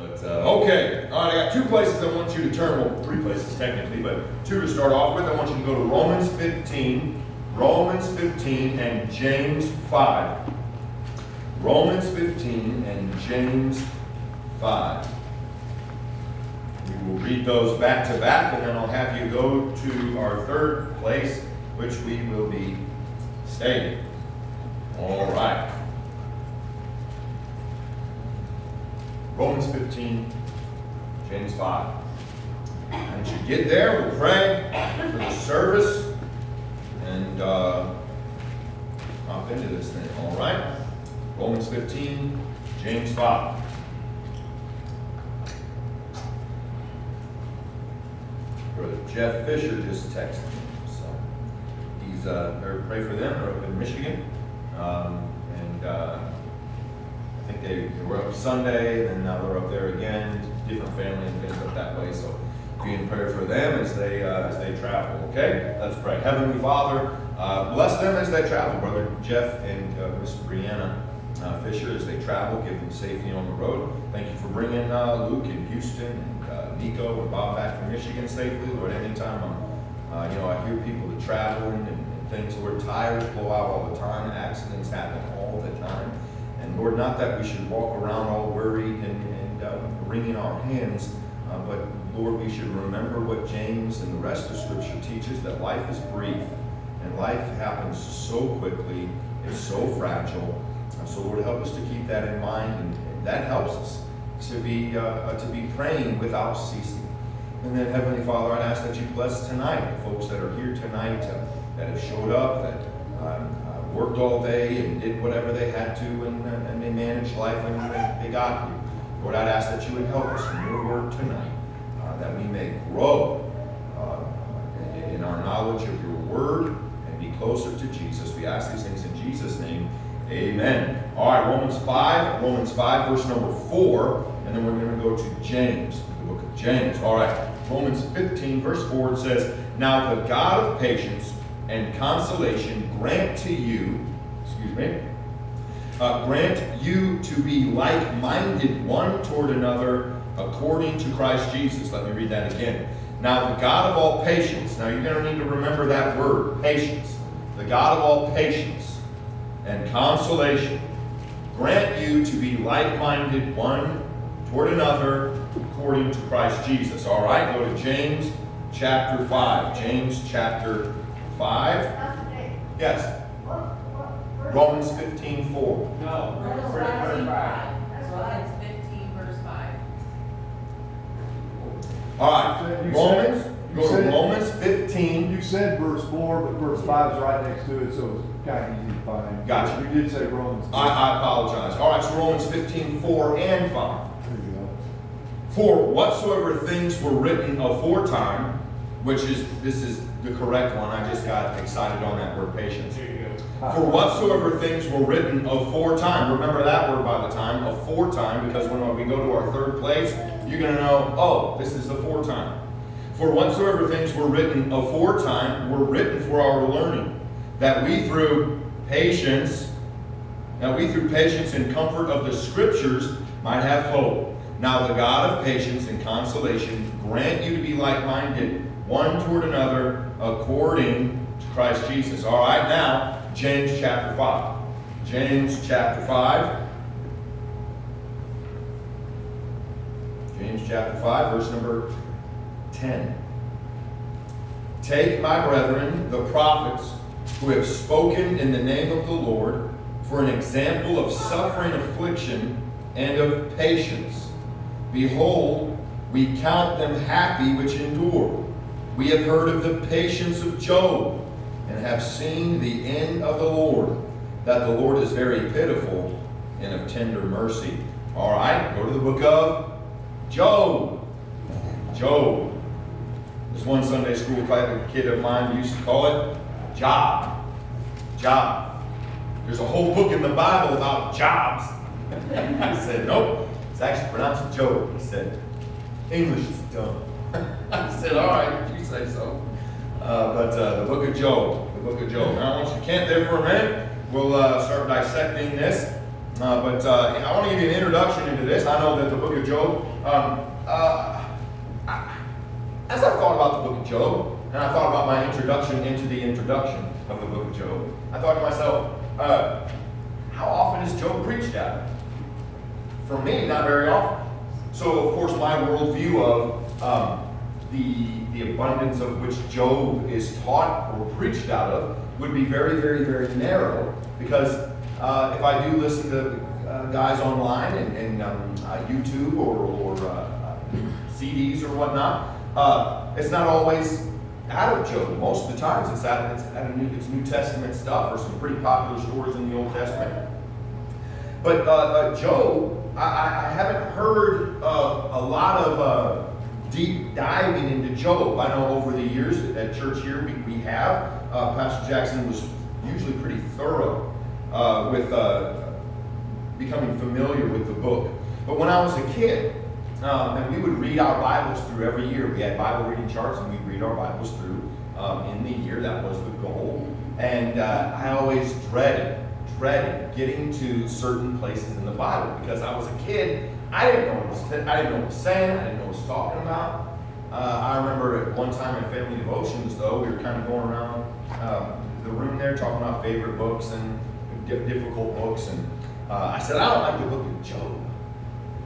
But, uh, okay, all right, I got two places I want you to turn, well, three places technically, but two to start off with. I want you to go to Romans 15, Romans 15 and James 5. Romans 15 and James 5. We will read those back to back, and then I'll have you go to our third place, which we will be staying. All right. Romans 15, James 5. And you get there, we'll pray for the service and uh, hop into this thing, all right? Romans 15, James 5. Brother Jeff Fisher just texted me, so he's, uh, or pray for them, they're up in Michigan. Um, and, uh, think they, were up Sunday, and now they're up there again, different family and things up that way, so be in prayer for them as they, uh, as they travel, okay? Let's pray. Heavenly Father, uh, bless them as they travel, Brother Jeff and uh, Miss Brianna uh, Fisher as they travel, give them safety on the road. Thank you for bringing uh, Luke and Houston and uh, Nico and Bob back from Michigan safely, Lord, anytime I'm, you know, I hear people that traveling and, and things, Lord, tires blow out all the time, accidents happen all the time. Lord, not that we should walk around all worried and, and uh, wringing our hands, uh, but Lord, we should remember what James and the rest of Scripture teaches that life is brief and life happens so quickly, it's so fragile. So Lord, help us to keep that in mind, and, and that helps us to be uh, uh, to be praying without ceasing. And then, Heavenly Father, I ask that you bless tonight the folks that are here tonight uh, that have showed up, that um, worked all day and did whatever they had to, and, and they managed life and they, got here. Lord, I'd ask that you would help us in your word tonight, uh, that we may grow uh, in, in our knowledge of your word and be closer to Jesus. We ask these things in Jesus' name. Amen. All right, Romans 5, Romans 5, verse number 4, and then we're going to go to James, the book of James. All right, Romans 15, verse 4, it says, Now the God of patience and consolation grant to you, excuse me, uh, grant you to be like-minded one toward another according to Christ Jesus. Let me read that again. Now the God of all patience, now you're going to need to remember that word, patience. The God of all patience and consolation grant you to be like-minded one toward another according to Christ Jesus. All right, go to James chapter 5. James chapter 5. Yes. Romans 15, 4. No, Romans verse 15, five. Romans fifteen, verse five. All right, You said- Romans, you go to Romans 15. You said verse four, but verse five is right next to it, so it's kind of easy to find. Gotcha. You did say Romans. I, I apologize. All right, so Romans 15, 4 and 5. There you go. For whatsoever things were written aforetime, which is, this is the correct one, I just got excited on that word patience. There you go. For whatsoever things were written aforetime, remember that word by the time, aforetime, because when we go to our third place, you're going to know, oh, this is aforetime. For whatsoever things were written aforetime were written for our learning, that we through patience, that we through patience and comfort of the scriptures might have hope. Now the God of patience and consolation grant you to be like-minded, one toward another, according to Christ Jesus. All right, now, James chapter 5. James chapter 5. James chapter 5, verse number 10. Take, my brethren, the prophets who have spoken in the name of the Lord for an example of suffering, affliction, and of patience. Behold, we count them happy which endure. We have heard of the patience of Job and have seen the end of the Lord, that the Lord is very pitiful and of tender mercy. All right, go to the book of Job. Job. There's one Sunday school kid of mine used to call it Job. Job. There's a whole book in the Bible about jobs. I said, nope, it's actually pronounced Job. He said, English is dumb. I said, all right, say so. Uh, but uh, the book of Job, the book of Job. Now, once you can't there for a minute, we'll uh, start dissecting this. Uh, but uh, I want to give you an introduction into this. I know that the book of Job, um, uh, I- as I thought about the book of Job, and I thought about my introduction into the introduction of the book of Job, I thought to myself, how often is Job preached at? For me, not very often. So, of course, my worldview of um, the, the abundance of which Job is taught or preached out of would be very, very, very narrow because uh, if I do listen to uh, guys online and, and um, uh, YouTube or, or uh, uh, CDs or whatnot, uh, it's not always out of Job. Most of the times it's out, it's, out of New, it's New Testament stuff or some pretty popular stories in the Old Testament. But Job, I, I haven't heard a lot of deep diving into Job. I know over the years at church here we, we have. Uh, Pastor Jackson was usually pretty thorough uh, with uh, becoming familiar with the book. But when I was a kid, um, and we would read our Bibles through every year. We had Bible reading charts, and we'd read our Bibles through um, in the year. That was the goal. And uh, I always dreaded, dreaded getting to certain places in the Bible because I was a kid. I didn't know what was, I didn't know what was saying. I didn't know what was talking about. Uh, I remember at one time in family devotions, though, we were kind of going around um, the room there talking about favorite books and di- difficult books. And uh, I said, I don't like the book of Job.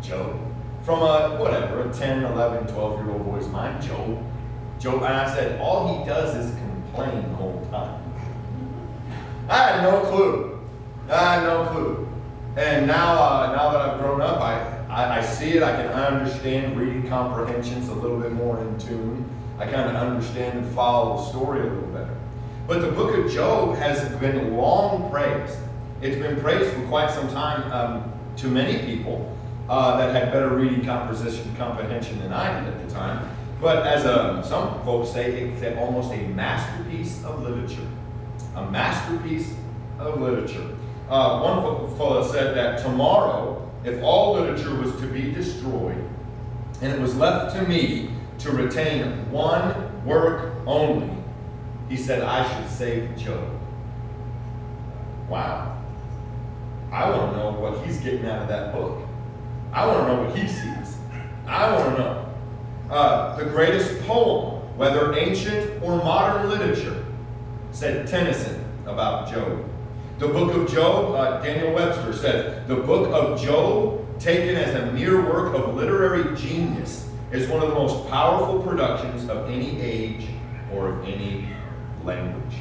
Job. From a, whatever, a 10, 11, 12 year old boy's mind, Job. Job. And I said, all he does is complain the whole time. I had no clue. I had no clue. And now, uh, now that I've grown up, I, I, I see it. I can understand reading comprehensions a little bit more in tune. I kind of understand and follow the story a little better. But the book of Job has been long praised. It's been praised for quite some time um, to many people uh, that had better reading composition comprehension than I did at the time. But as um, some folks say, it's almost a masterpiece of literature. A masterpiece of literature. Uh, one fellow said that tomorrow, if all literature was to be destroyed, and it was left to me to retain one work only, he said, I should save Job. Wow. I want to know what he's getting out of that book. I want to know what he sees. I want to know. Uh, the greatest poem, whether ancient or modern literature, said Tennyson about Job. The book of Job, uh, Daniel Webster said, the book of Job, taken as a mere work of literary genius, is one of the most powerful productions of any age or of any language.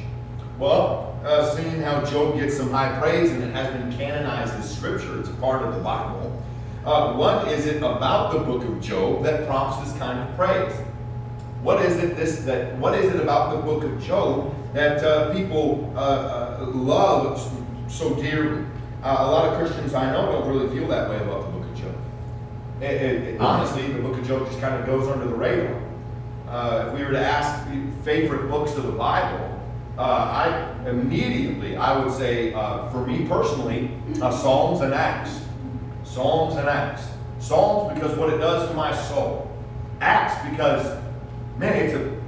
Well, uh, seeing how Job gets some high praise and it has been canonized as scripture, it's a part of the Bible. Uh, what is it about the book of Job that prompts this kind of praise? What is it this that what is it about the book of Job that uh, people uh, uh, love so dearly? Uh, a lot of Christians I know don't really feel that way about the book of Job. It, it, honestly, the book of Job just kind of goes under the radar. Uh, if we were to ask favorite books of the Bible, uh, I immediately I would say, uh, for me personally, uh, Psalms and Acts. Psalms and Acts. Psalms because what it does to my soul. Acts because, man, it's a,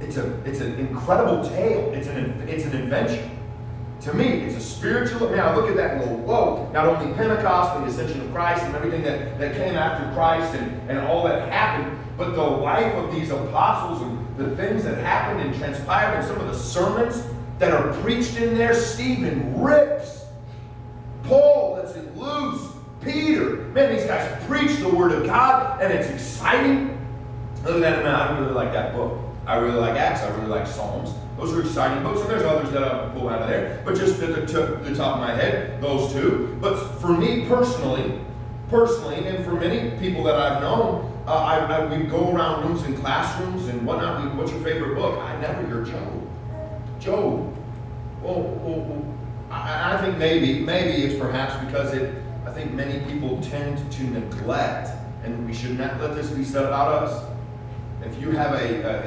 it's a, it's an incredible tale. It's an, it's an invention. To me, it's a spiritual. Man, I look at that and go, whoa! Not only Pentecost and the ascension of Christ and everything that, that came after Christ and, and all that happened, but the life of these apostles and the things that happened and transpired and some of the sermons that are preached in there, Stephen rips. Paul lets it loose. Peter. Man, these guys preach the word of God and it's exciting. Other than that, man, I really like that book. I really like Acts. I really like Psalms. Those are exciting books, and there's others that I'll pull out of there. But just at the, to the top of my head, those two. But for me personally, personally, and for many people that I've known, uh, I, I, we go around rooms and classrooms and whatnot. We, what's your favorite book? I never hear Job. Job. Well, well, well I, I think maybe, maybe it's perhaps because it. I think many people tend to neglect, and we should not let this be said about us. If you have a, a,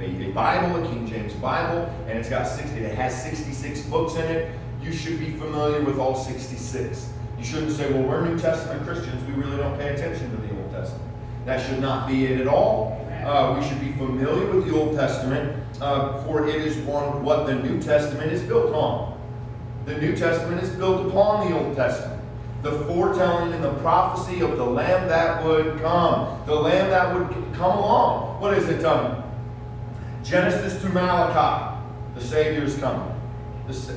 a, a, Bible, a King James Bible, and it's got 60, it has 66 books in it, you should be familiar with all 66. You shouldn't say, well, we're New Testament Christians, we really don't pay attention to the Old Testament. That should not be it at all. Uh, we should be familiar with the Old Testament, uh, for it is one what the New Testament is built on. The New Testament is built upon the Old Testament. The foretelling and the prophecy of the Lamb that would come, the Lamb that would come along. What is it? Um, Genesis to Malachi, the Savior is coming. The Sa-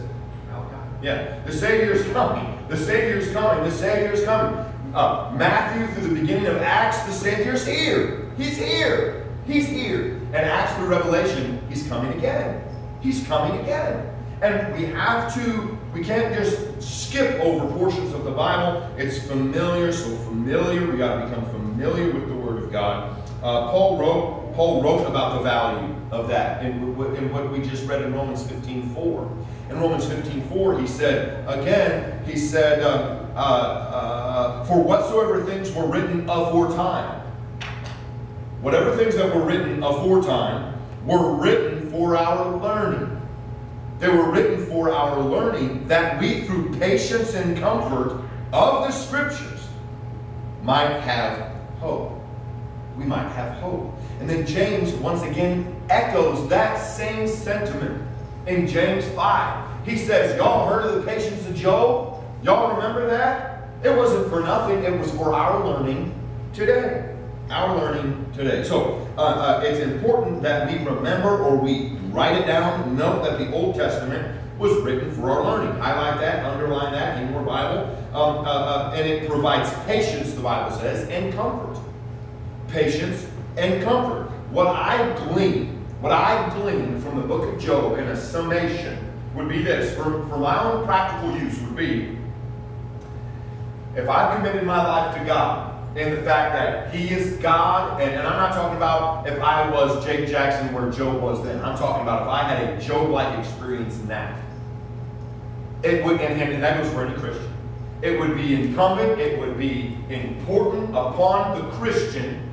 Malachi? Yeah, the Savior is coming. The Savior is coming. The Savior is coming. Uh, Matthew through the beginning of Acts, the Savior's here. He's here. He's here. And Acts through Revelation, He's coming again. He's coming again. And we have to, we can't just skip over portions of the Bible. It's familiar, so familiar. We got to become familiar with the Word of God. Uh, Paul wrote, Paul wrote about the value of that in, in what we just read in Romans 15:4. In Romans 15:4, he said, again, he said, uh, uh, uh, for whatsoever things were written aforetime, whatever things that were written aforetime were written for our learning. They were written for our learning that we, through patience and comfort of the Scriptures, might have hope. We might have hope. And then James, once again, echoes that same sentiment in James 5. He says, Y'all heard of the patience of Job? Y'all remember that? It wasn't for nothing, it was for our learning today. Our learning today. So uh, uh, it's important that we remember or we write it down, note that the Old Testament was written for our learning. Highlight that, underline that in your Bible. Um, uh, uh, and it provides patience, the Bible says, and comfort. Patience and comfort. What I glean, what I glean from the book of Job in a summation would be this, for, for my own practical use, would be if I've committed my life to God, and the fact that He is God, and, and I'm not talking about if I was Jake Jackson where Job was then. I'm talking about if I had a Job-like experience now. It would, and, and that goes for any Christian. It would be incumbent, it would be important upon the Christian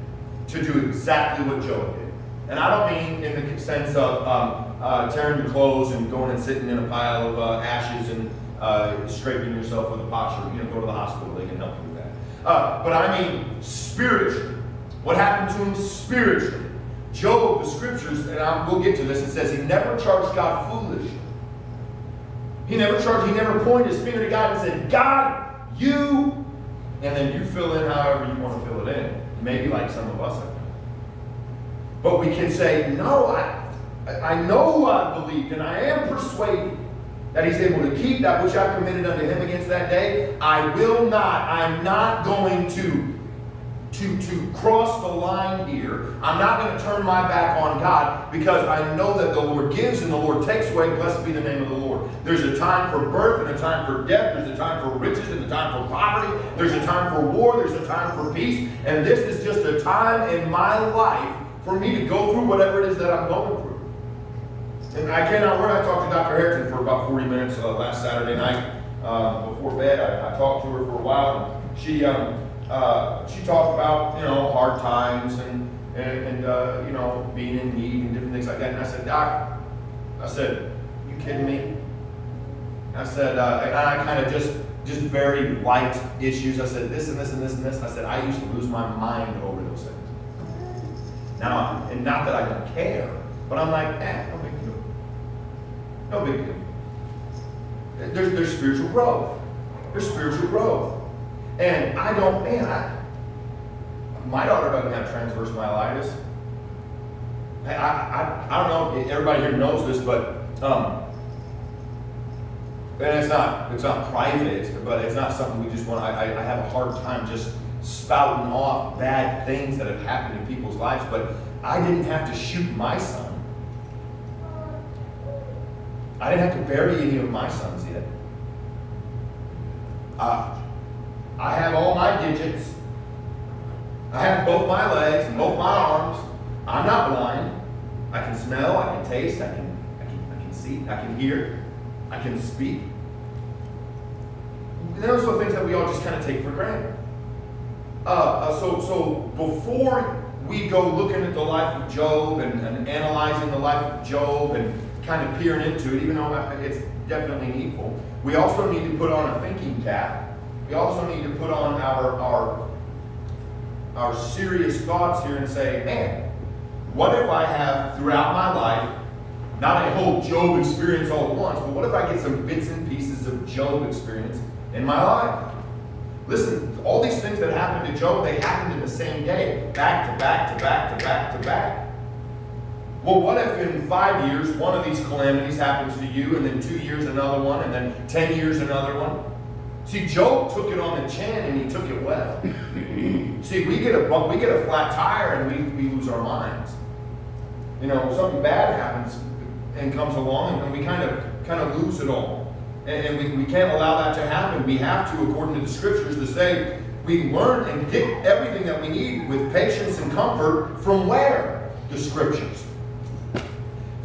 to do exactly what Job did. And I don't mean in the sense of um, uh, tearing your clothes and going and sitting in a pile of uh, ashes and uh, scraping yourself with a potsherd. You know, go to the hospital, they can help you with that. Uh, but I mean spiritually. What happened to him spiritually? Job, the scriptures, and I, we'll get to this, it says he never charged God foolish. He never charged, he never pointed his finger to God and said, God, you, and then you fill in however you want to fill it in. Maybe like some of us have. But we can say, no, I, I know who I believed, and I am persuaded that he's able to keep that which I committed unto him against that day. I will not, I'm not going to, to, to cross the line here. I'm not going to turn my back on God because I know that the Lord gives and the Lord takes away. Blessed be the name of the Lord. There's a time for birth and a time for death. There's a time for riches and a time for poverty. There's a time for war. There's a time for peace. And this is just a time in my life for me to go through whatever it is that I'm going through. And I cannot wait. I talked to Dr. Harrington for about 40 minutes uh, last Saturday night uh, before bed. I, I, talked to her for a while. And she um, uh, she talked about you know hard times and and, and uh, you know being in need and different things like that. And I said, Doc, I said, you kidding me? I said, uh, and I kind of just just very light issues. I said this and this and this and this. I said I used to lose my mind over those things. Now, and not that I don't care, but I'm like, eh, no big deal. There's, there's spiritual growth. There's spiritual growth. And I don't, man, I, my daughter doesn't have transverse myelitis. I, I, I don't know if everybody here knows this, but, um, and it's not, it's not private, but it's not something we just want, I, I have a hard time just spouting off bad things that have happened in people's lives, but I didn't have to shoot my son. I didn't have to bury any of my sons yet. Uh, I have all my digits. I have both my legs and both my arms. I'm not blind. I can smell, I can taste, I can, I can, I can see, I can hear, I can speak. And those are things that we all just kind of take for granted. Uh, uh, so, so before we go looking at the life of Job and, and analyzing the life of Job and kind of peering into it, even though it's definitely needful, we also need to put on a thinking cap. We also need to put on our, our, our serious thoughts here and say, man, what if I have throughout my life, not a whole Job experience all at once, but what if I get some bits and pieces of Job experience in my life? Listen, all these things that happened to Job, they happened in the same day, back to back to back to back to back. Well, what if in five years one of these calamities happens to you, and then two years another one, and then ten years another one? See, Job took it on the chin and he took it well. See, we get a bu- we get a flat tire and we, we lose our minds. You know, something bad happens and comes along and we kind of kind of lose it all. And, and we, we can't allow that to happen. We have to, according to the scriptures, to say we learn and get everything that we need with patience and comfort from where? The scriptures.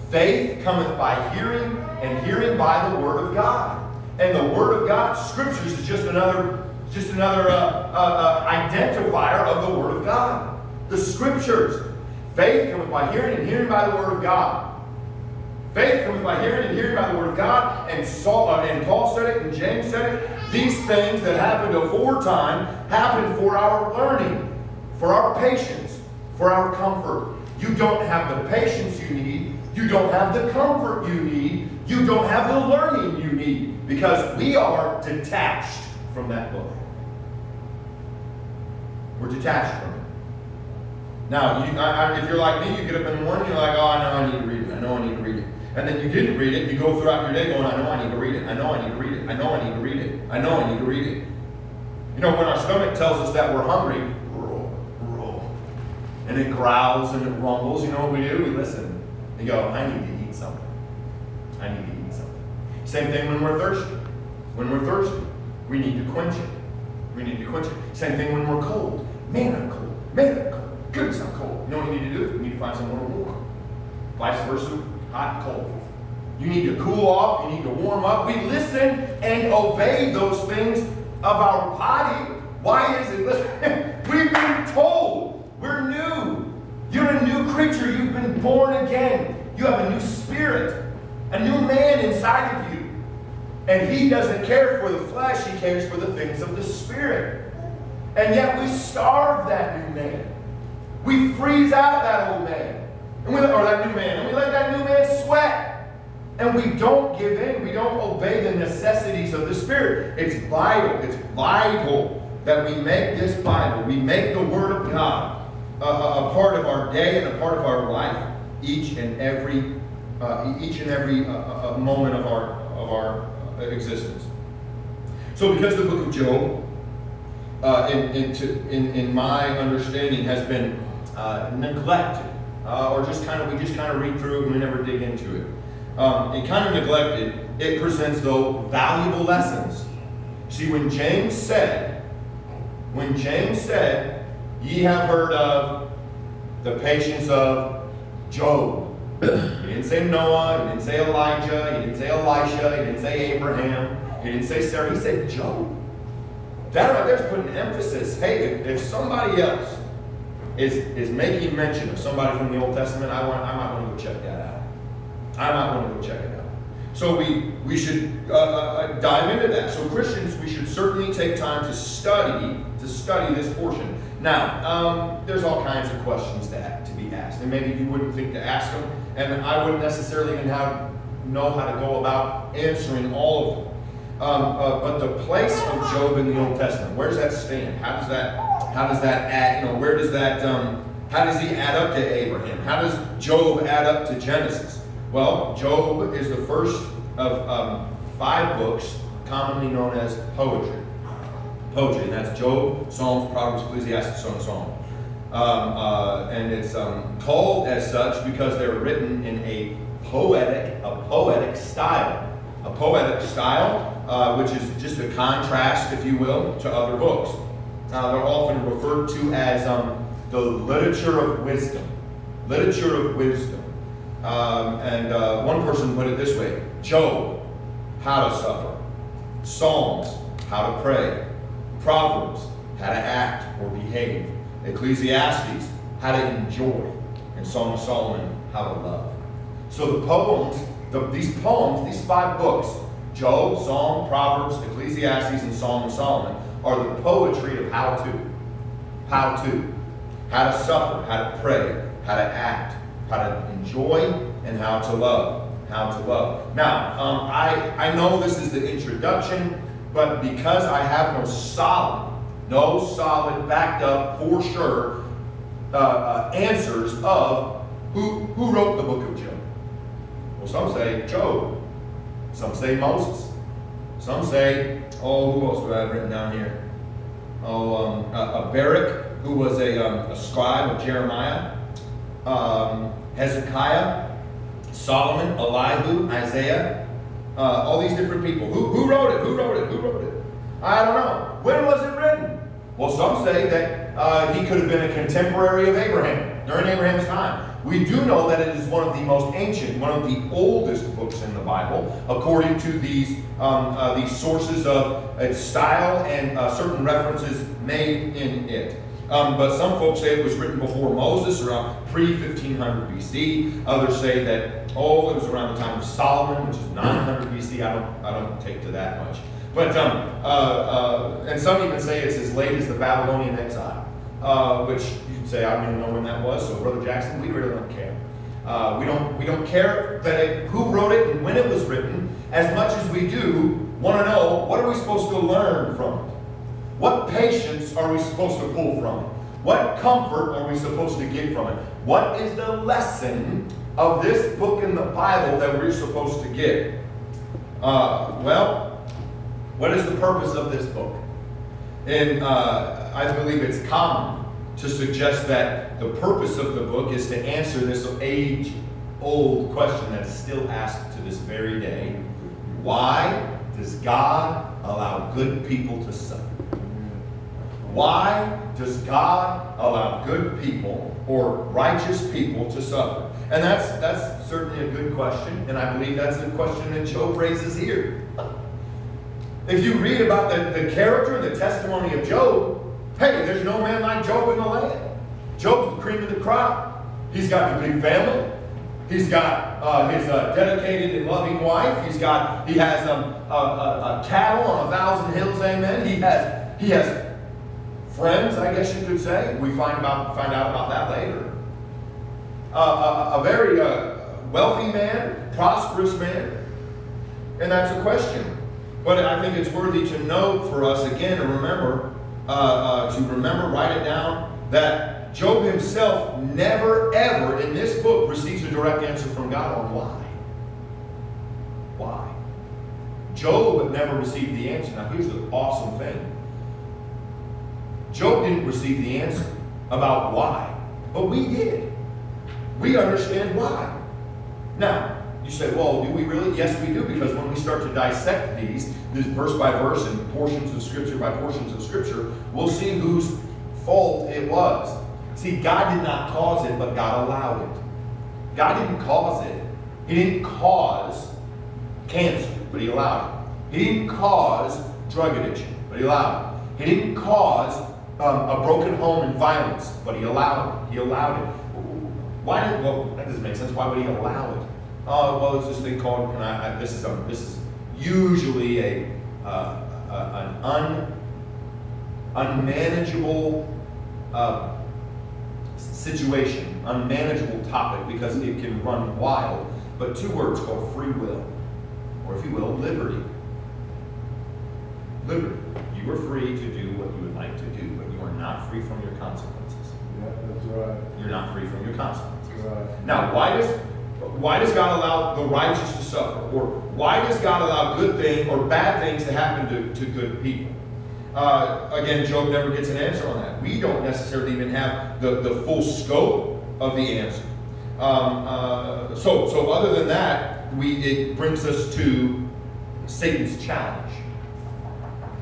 Faith cometh by hearing, and hearing by the word of God. And the word of God, scriptures, is just another, just another uh, uh, uh, identifier of the word of God. The scriptures. Faith cometh by hearing, and hearing by the word of God. Faith cometh by hearing, and hearing by the word of God. And Saul uh, and Paul said it, and James said it. These things that happened aforetime happened for our learning, for our patience, for our comfort. You don't have the patience you need. You don't have the comfort you need. You don't have the learning you need because we are detached from that book. We're detached from it. Now, you, I, I, if you're like me, you get up in the morning, you're like, oh, I know I need to read it. I know I need to read it. And then you didn't read it. You go throughout your day going, I know I need to read it. I know I need to read it. I know I need to read it. I know I need to read it. You know, when our stomach tells us that we're hungry, and it growls and it rumbles, you know what we do? We listen. You go, I need to eat something. I need to eat something. Same thing when we're thirsty. When we're thirsty, we need to quench it. We need to quench it. Same thing when we're cold. Man, I'm cold. Man, I'm cold. Goodness, I'm cold. You know what you need to do? You need to find someone to warm. Vice versa, hot cold. You need to cool off. You need to warm up. We listen and obey those things of our body. Why is it? Listen, we've been told we're new. You're a new creature. You've been born again. You have a new spirit, a new man inside of you. And he doesn't care for the flesh, he cares for the things of the spirit. And yet we starve that new man. We freeze out that old man. And we, or that new man. And we let that new man sweat. And we don't give in. We don't obey the necessities of the Spirit. It's vital. It's vital that we make this Bible, we make the Word of God a, a, part of our day and a part of our life each and every uh, each and every uh, uh, moment of our of our uh, existence. So, because the book of Job, uh, in, in, to, in, in my understanding, has been uh, neglected, uh, or just kind of we just kind of read through it and we never dig into it. Um, and kind of neglected, it presents though valuable lessons. See, when James said, when James said, "Ye have heard of the patience of Job," he didn't say Noah, he didn't say Elijah, he didn't say Elisha, he didn't say Abraham, he didn't say Sarah, he said Job. That right there is putting emphasis. Hey, if, if somebody else is, is making mention of somebody from the Old Testament, I want I might want to go check that out. I might want to go check it out. So we we should uh, uh, dive into that. So Christians, we should certainly take time to study to study this portion. Now, um, there's all kinds of questions that to be asked, and maybe you wouldn't think to ask them, and I wouldn't necessarily even have know how to go about answering all of them. Um, uh, but the place of Job in the Old Testament, where does that stand? How does that how does that add? You know, where does that um, how does he add up to Abraham? How does Job add up to Genesis? Well, Job is the first of um, five books commonly known as poetry. Poetry, and that's Job, Psalms, Proverbs, Ecclesiastes, Song of Solomon. Um, uh, and it's um, called as such because they're written in a poetic, a poetic style. A poetic style, uh, which is just a contrast, if you will, to other books. Uh, they're often referred to as um, the literature of wisdom. Literature of wisdom. Um, and uh, one person put it this way Job, how to suffer. Psalms, how to pray. Proverbs, how to act or behave. Ecclesiastes, how to enjoy. And Song of Solomon, how to love. So the poems, the, these poems, these five books, Job, Psalm, Proverbs, Ecclesiastes, and Song of Solomon, are the poetry of how to. How to. How to suffer, how to pray, how to act, how to enjoy, and how to love. How to love. Now, um, I, I know this is the introduction, but because I have no solid no solid, backed up, for sure, uh, uh, answers of who, who wrote the book of Job. Well, some say Job. Some say Moses. Some say, oh, who else do I have written down here? Oh, um, uh, Baruch, who was a, um, a scribe of Jeremiah. Um, Hezekiah, Solomon, Elihu, Isaiah, uh, all these different people. Who, who wrote it? Who wrote it? Who wrote it? I don't know. When was it written? Well, some say that uh, he could have been a contemporary of Abraham during Abraham's time. We do know that it is one of the most ancient, one of the oldest books in the Bible, according to these um, uh, these sources of its style and uh, certain references made in it. Um, but some folks say it was written before Moses, around pre 1500 BC. Others say that oh, it was around the time of Solomon, which is 900 BC. I don't I don't take to that much. But um, uh, uh, and some even say it's as late as the Babylonian exile, uh, which you'd say I don't even know when that was. So, Brother Jackson, we really don't care. Uh, we don't we don't care that it, who wrote it and when it was written, as much as we do want to know what are we supposed to learn from it. What patience are we supposed to pull from it? What comfort are we supposed to get from it? What is the lesson of this book in the Bible that we're supposed to get? Uh, well, what is the purpose of this book? And uh, I believe it's common to suggest that the purpose of the book is to answer this age old question that is still asked to this very day Why does God allow good people to suffer? Why does God allow good people or righteous people to suffer? And that's that's certainly a good question, and I believe that's the question that Job raises here. If you read about the, the character and the testimony of Job, hey, there's no man like Job in the land. Job's the cream of the crop. He's got the big family. He's got uh, his uh, dedicated and loving wife. He's got he has um, cattle on a thousand hills. Amen. He has he has friends, I guess you could say. We find about find out about that later. Uh, a, a, very uh, wealthy man, prosperous man, and that's a question. But I think it's worthy to note for us again to remember, uh, uh, to remember, write it down, that Job himself never ever in this book receives a direct answer from God on why. Why? Job never received the answer. Now here's the awesome thing. Job didn't receive the answer about why, but we did. We understand why. Now, you say, well, do we really? Yes, we do, because when we start to dissect these, this verse by verse and portions of Scripture by portions of Scripture, we'll see whose fault it was. See, God did not cause it, but God allowed it. God didn't cause it. He didn't cause cancer, but He allowed it. He didn't cause drug addiction, but He allowed it. He didn't cause um, a broken home and violence, but He allowed it. He allowed it. Why did, well, that doesn't make sense. Why would He allow it? Oh, well, it's this thing called, and I, I, this is a, this is usually a, uh, a an un, unmanageable uh, situation, unmanageable topic because it can run wild. But two words called free will, or if you will, liberty. Liberty. You are free to do what you would like to do, not free from your consequences. Yeah, that's right. You're not free from your consequences. Right. Now, why does why does God allow the righteous to suffer? Or why does God allow good things or bad things to happen to, to good people? Uh, again, Job never gets an answer on that. We don't necessarily even have the, the full scope of the answer. Um, uh, so, so other than that, we, it brings us to Satan's challenge.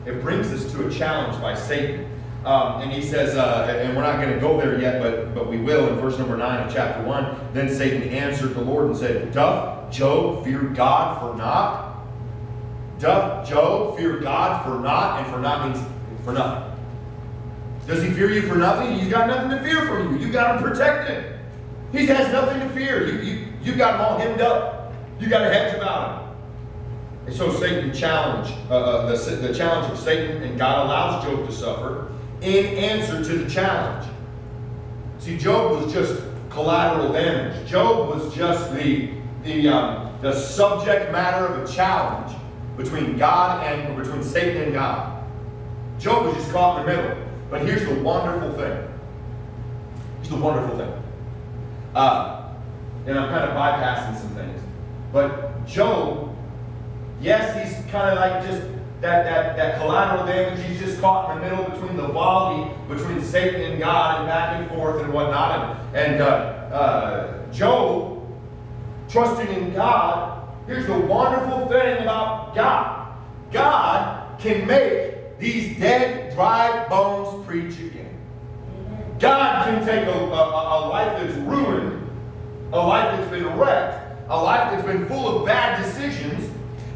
It brings us to a challenge by Satan. Um, and he says, uh, and we're not going to go there yet, but, but we will in verse number 9 of chapter 1. Then Satan answered the Lord and said, Doth Job fear God for naught? Doth Job fear God for naught? And for naught means for nothing. Does he fear you for nothing? He's got nothing to fear from you. You got him protected. He has nothing to fear. You, you, you got him all hemmed up. You got a hedge about him. And so Satan challenged, uh, the, the challenge of Satan, and God allows Job to suffer in answer to the challenge. See, Job was just collateral damage. Job was just the, the, um, the subject matter of a challenge between God and between Satan and God. Job was just caught in the middle. But here's the wonderful thing. Here's the wonderful thing. Uh, and I'm kind of bypassing some things. But Job, yes, he's kind of like just that, that, that collateral damage. He's just caught in the middle between the volley between Satan and God and back and forth and whatnot. And, and uh, uh, Job, trusting in God, here's the wonderful thing about God God can make these dead, dry bones preach again. God can take a, a, a life that's ruined, a life that's been wrecked, a life that's been full of bad decisions,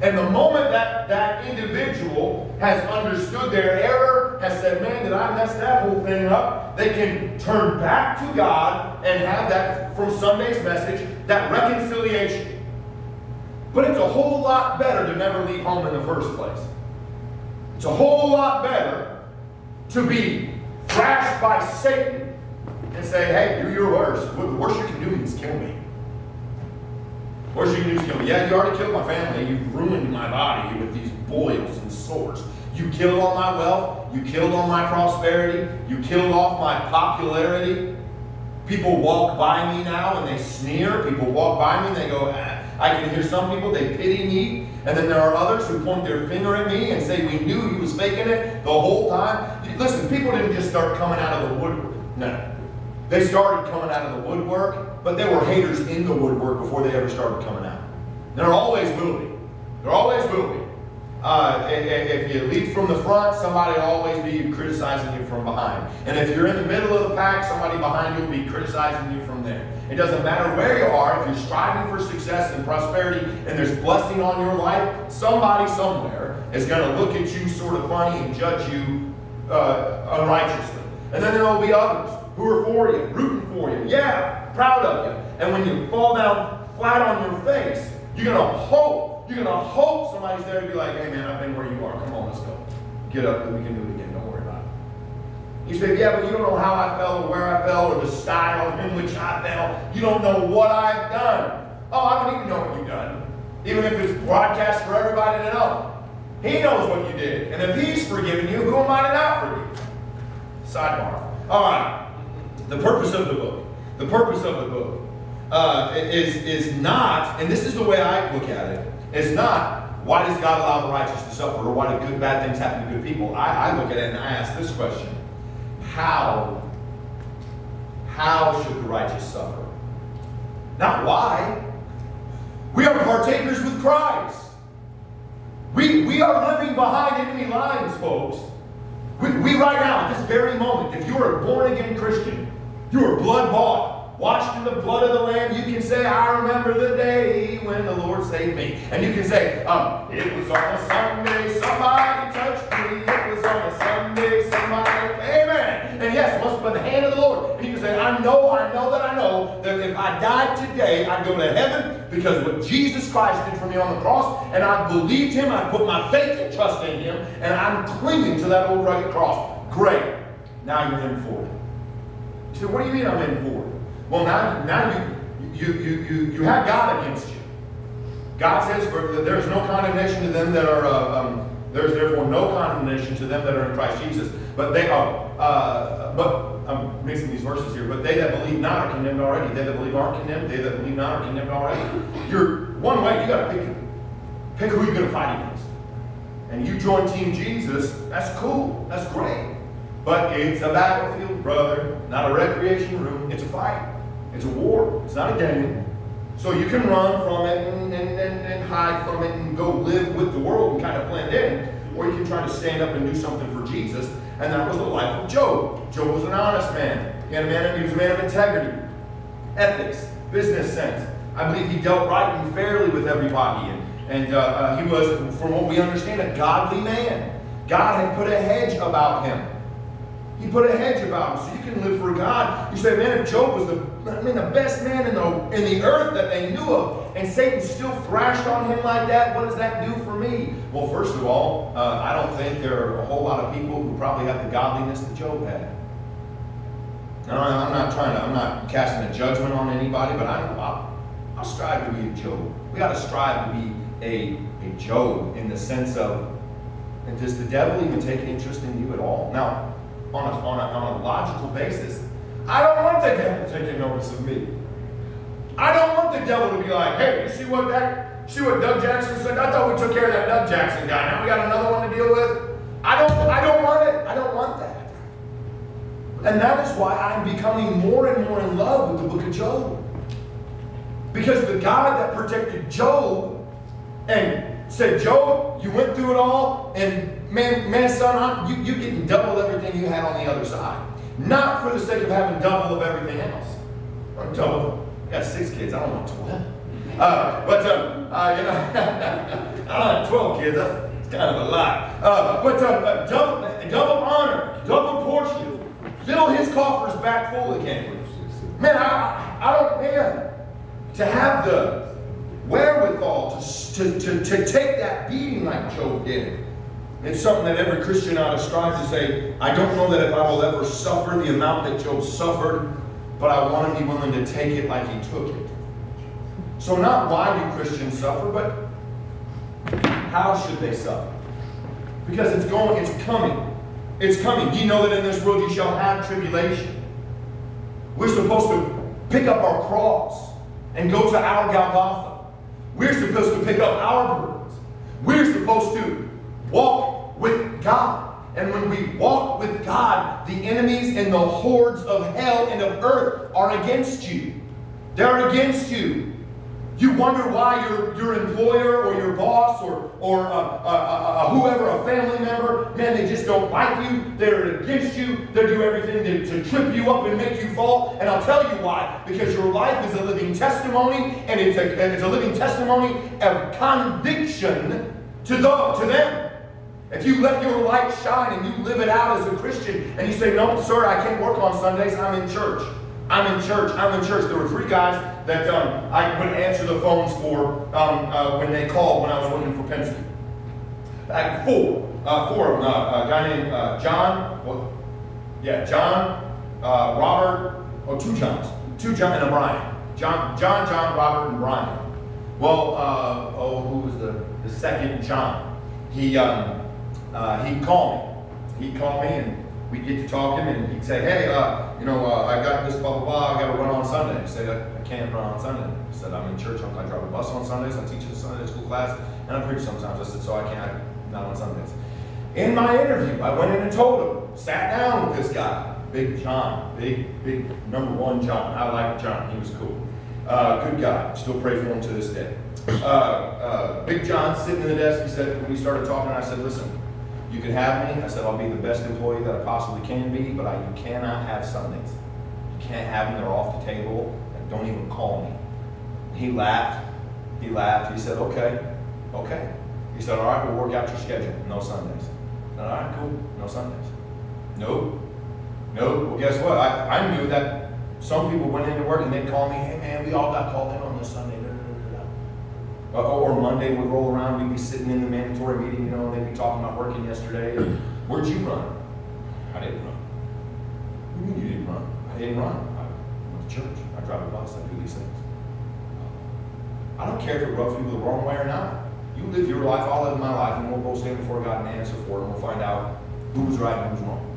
and the moment that that individual has understood their error, has said, man, did I mess that whole thing up? They can turn back to God and have that, from Sunday's message, that reconciliation. But it's a whole lot better to never leave home in the first place. It's a whole lot better to be thrashed by Satan and say, hey, do your worst. The worst you can do is kill me. Worst you can kill me. Yeah, you already killed my family. You've ruined my body with these boils and sores. You killed all my wealth. You killed all my prosperity. You killed off my popularity. People walk by me now and they sneer. People walk by me and they go, ah. I can hear some people, they pity me. And then there are others who point their finger at me and say, we knew he was faking it the whole time. Listen, people didn't just start coming out of the woodwork. No. They started coming out of the woodwork, but there were haters in the woodwork before they ever started coming out. There always will be. There always will be. Uh, if you lead from the front, somebody will always be criticizing you from behind. And if you're in the middle of the pack, somebody behind you will be criticizing you from there. It doesn't matter where you are, if you're striving for success and prosperity and there's blessing on your life, somebody somewhere is going to look at you sort of funny and judge you uh, unrighteously. And then there will be others who are for you, rooting for you, yeah, proud of you. And when you fall down flat on your face, you're going to hope, you're going to hope somebody's there to be like, hey man, I've been where you are. Come on, let's go. Get up and we can do it again. Don't worry about it. You say, yeah, but you don't know how I fell or where I fell or the style in which I fell. You don't know what I've done. Oh, I don't even know what you've done. Even if it's broadcast for everybody to know. He knows what you did. And if he's forgiven you, who am I to not forgive? You? Sidebar. All right. The purpose of the book. The purpose of the book uh, is, is not, and this is the way I look at it, is not why does God allow the righteous to suffer or why do good bad things happen to good people. I, I look at it and I ask this question. How, how should the righteous suffer? Not why. We are partakers with Christ. We, we are living behind enemy lines, folks. We, we right now, at this very moment, if you are a born again Christian, you are blood bought, washed in the blood of the Lamb, you can say, I remember the day when the Lord saved me. And you can say, um, it was on a Sunday, somebody touched me. It was on a Sunday, somebody, amen. And yes, it must have been the hand of the Lord. And you can say, I know, I know that I know that if I died today, I'd go to heaven because what Jesus Christ did for me on the cross, and I believed him, I put my faith and trust in him, and I'm clinging to that old rugged cross. Great. Now you're in for it. Say, what do you mean I'm in for? Well, now, now you, you, you, you, you have God against you. God says there is no condemnation to them that are, uh, um, there is therefore no condemnation to them that are in Christ Jesus. But they are, uh, but I'm mixing these verses here, but they that believe not are condemned already. They that believe aren't condemned, they that believe not are condemned already. You're, one way, you got to pick, pick who you're going to fight against. And you join Team Jesus, that's cool, that's great. But it's a battlefield, brother, not a recreation room. It's a fight. It's a war. It's not a game. So you can run from it and, and, and, and, hide from it and go live with the world and kind of blend in. Or you can try to stand up and do something for Jesus. And that was the life of Job. Job was an honest man. He, had a man he was a man of integrity, ethics, business sense. I believe he dealt right and fairly with everybody. And, and uh, uh, he was, from what we understand, a godly man. God had put a hedge about him. He put a hedge about him so you can live for God. You say, man, if Job was the, I mean, the best man in the, in the earth that they knew of, and Satan still thrashed on him like that, what does that do for me? Well, first of all, uh, I don't think there are a whole lot of people who probably have the godliness that Job had. Now, I'm not trying to, I'm not casting a judgment on anybody, but I, I'll, I'll strive to be a Job. We got to strive to be a, a Job in the sense of And does the devil even take interest in you at all? Now, on a, on a, on a logical basis, I don't want the devil taking notice of me. I don't want the devil to be like, hey, you see what that, see what Doug Jackson said? I thought we took care of that Doug Jackson guy. Now we got another one to deal with. I don't, I don't want it. I don't want that. And that is why I'm becoming more and more in love with the book of Job. Because the God that protected Job and said, Job, you went through it all, and man, man, son, I'm, you, you're getting double everything you had on the other side. Not for the sake of having double of everything else. Or double. I got six kids, I don't want 12. Uh, but, um, uh, you know, I don't have 12 kids, that's kind of a lot. Uh, but uh, double, double honor, double portion. Fill his coffers back full again. Man, I, I don't, man, to have the wherewithal to, to, to, to take that beating like Job did. It's something that every Christian ought to strive to say, I don't know that if I will ever suffer the amount that Job suffered, but I want to be willing to take it like he took it. So not why do Christians suffer, but how should they suffer? Because it's going, it's coming. It's coming. You know that in this world you shall have tribulation. We're supposed to pick up our cross and go to our Golgotha. We're supposed to pick up our burdens. We're supposed to walk with God. And when we walk with God, the enemies and the hordes of hell and of earth are against you. They're against you. You wonder why your, your employer or your boss or, or uh, uh, uh, whoever, a family member, man, they just don't like you. They're against you. They do everything to, to trip you up and make you fall. And I'll tell you why. Because your life is a living testimony, and it's a, and it's a living testimony of conviction to, the, to them. If you let your light shine and you live it out as a Christian, and you say, No, sir, I can't work on Sundays, I'm in church. I'm in church. I'm in church. There were three guys that um, I would answer the phones for um, uh, when they called when I was working for Penske. Uh, four. Uh, four of them. Uh, a guy named uh, John. Yeah, John, uh, Robert. Oh, two Johns. Two John and a Brian. John, John, John, Robert, and Brian. Well, uh, oh, who was the, the second John? He um, uh, he'd call me. He'd call me and we'd get to talking and he'd say, hey, uh, you know, uh, I got this blah, blah, blah, I got to run on Sunday. I said, I, can't run on Sunday. He said, I'm in church, I drive a bus on Sundays, I teach a Sunday school class, and I preach sometimes. I said, so I can't, not on Sundays. In my interview, I went in and told him, sat down with this guy, Big John, big, big number one John. I like John, he was cool. Uh, good guy, still pray for him to this day. Uh, uh, Big John sitting in the desk, he said, when we started talking, I said, listen, you can have me. I said, I'll be the best employee that I possibly can be, but I, you cannot have Sundays. You can't have them. They're off the table. And don't even call me. He laughed. He laughed. He said, okay, okay. He said, all right, we'll work out your schedule. No Sundays. Said, all right, cool. No Sundays. Nope. Nope. Well, guess what? I, I knew that some people went into work and they'd call me, hey, man, we all got called in on this Sunday. Uh, or Monday would roll around, we'd be sitting in the mandatory meeting, you know, and they'd be talking about working yesterday. Where'd you run? I didn't run. What do you mean you didn't run? I didn't run. I went to church. I drive a bus. I do these things. I don't care if it rubs people the wrong way or not. You live your life, I'll live my life, and we'll go stand before God and answer for it, and we'll find out who was right and who was wrong.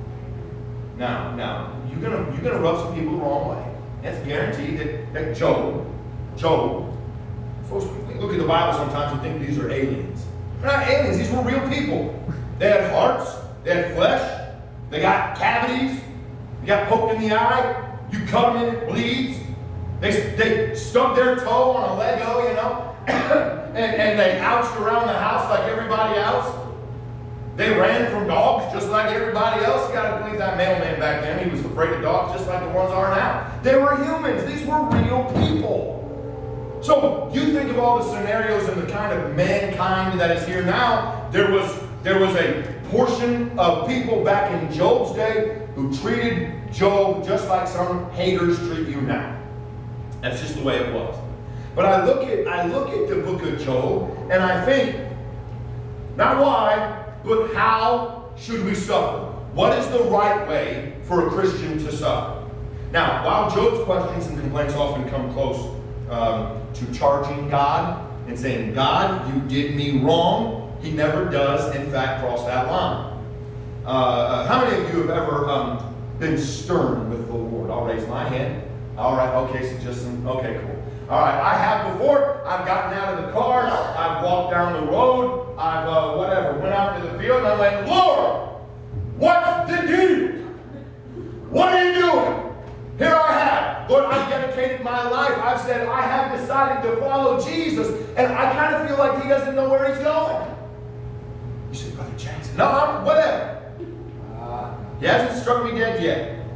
Now, now, you're gonna you're gonna rub some people the wrong way. That's guaranteed that, that Job, Job, folks, we look at the Bible sometimes and think these are aliens. They're not aliens, these were real people. They had hearts, they had flesh, they got cavities, they got poked in the eye, you cut them and it bleeds. They, they stubbed their toe on a Lego, you know, and, and they ouched around the house like everybody else. They ran from dogs just like everybody else. You gotta believe that mailman back then, he was afraid of dogs just like the ones are now. They were humans, these were real people. So you think of all the scenarios and the kind of mankind that is here now. There was there was a portion of people back in Job's day who treated Job just like some haters treat you now. That's just the way it was. But I look at I look at the book of Job and I think not why, but how should we suffer? What is the right way for a Christian to suffer? Now, while Job's questions and complaints often come close um, to charging God and saying, God, you did me wrong. He never does, in fact, cross that line. Uh, uh, how many of you have ever um, been stern with the Lord? I'll raise my hand. All right, okay, so just some, okay, cool. All right, I have before. I've gotten out of the car. I've walked down the road. I've, uh, whatever, went out to the field and I went, Lord, what's the deal? What are you doing? Here I have. Lord, I've dedicated my life. I've said I have decided to follow Jesus, and I kind of feel like he doesn't know where he's going. You say, Brother Jackson, no, I'm whatever. Uh, He hasn't struck me dead yet.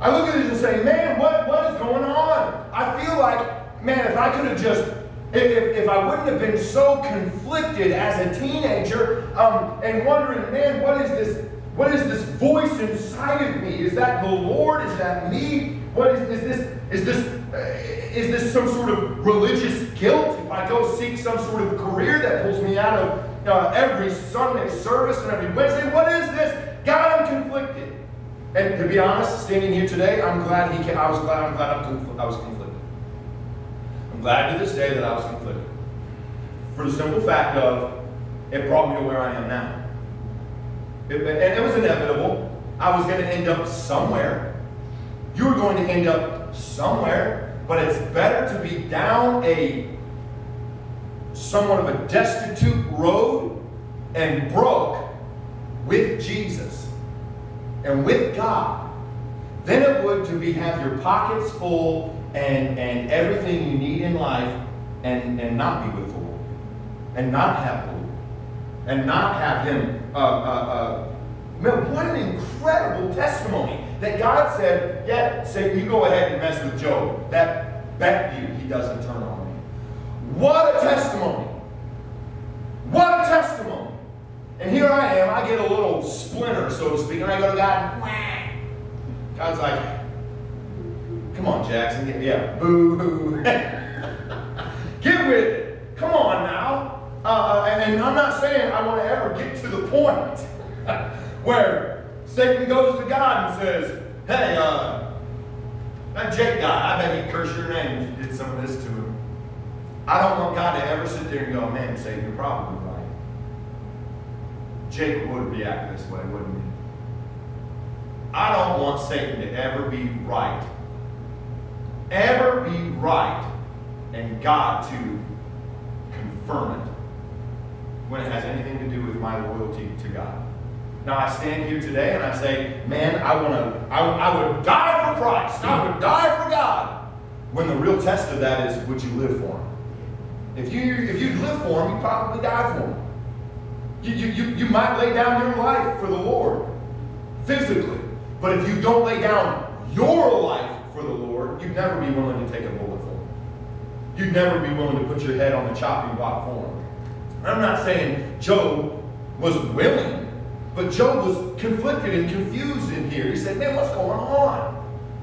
I look at this and say, man, what, what is going on? I feel like, man, if I could have just, if, if, if I wouldn't have been so conflicted as a teenager um, and wondering, man, what is this? What is this voice inside of me? Is that the Lord? Is that me? What is, is this? Is this? Uh, is this some sort of religious guilt? If I go seek some sort of career that pulls me out of uh, every Sunday service and every Wednesday, what is this? God, I'm conflicted. And to be honest, standing here today, I'm glad he came. I was glad. I'm glad I'm confl- I was conflicted. I'm glad to this day that I was conflicted. For the simple fact of, it brought me to where I am now. It- and it was inevitable. I was going to end up somewhere. You were going to end up somewhere, but it's better to be down a somewhat of a destitute road and broke with Jesus and with God than it would to be have your pockets full and, and everything you need in life and, and not be with the Lord and not have the and not have him uh, uh, uh, man, what an incredible testimony that God said, yeah, say you go ahead and mess with Job. That bet you he doesn't turn on me. What a testimony. What a testimony. And here I am, I get a little splinter, so to speak, and I go to God, whack. God's like, come on, Jackson, yeah, boo hoo. get with it. Come on now. Uh, uh, and, and I'm not saying I want to ever get to the point where Satan goes to God and says, hey, uh, that Jake guy, I bet he'd curse your name if you did some of this to him. I don't want God to ever sit there and go, man, Satan, you're probably right. Jake would react this way, wouldn't he? I don't want Satan to ever be right. Ever be right and God to confirm it when it has anything to do with my loyalty to God. Now I stand here today and I say, man, I want to, I, I would die for Christ. I would die for God. When the real test of that is, would you live for Him? If you if you live for Him, you probably die for Him. You, you, you, you might lay down your life for the Lord, physically. But if you don't lay down your life for the Lord, you'd never be willing to take a bullet for Him. You'd never be willing to put your head on the chopping block for Him. I'm not saying Job was willing, but Job was conflicted and confused in here. He said, Man, what's going on?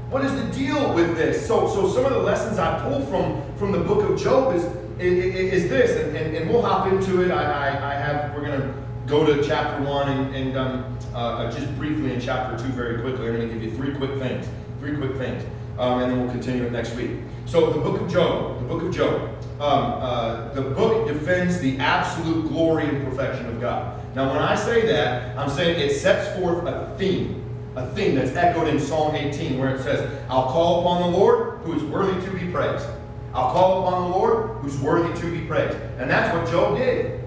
What is the deal with this? So, so some of the lessons I pull from, from the book of Job is, is, is this, and, and, and we'll hop into it. I, I, I have, we're going to go to chapter one and, and um, uh, just briefly in chapter two very quickly. I'm going to give you three quick things. Three quick things. Um, and then we'll continue it next week. So the book of Job, the book of Job. Um, uh, the book defends the absolute glory and perfection of God. Now, when I say that, I'm saying it sets forth a theme, a theme that's echoed in Psalm 18, where it says, I'll call upon the Lord who is worthy to be praised. I'll call upon the Lord who's worthy to be praised. And that's what Job did.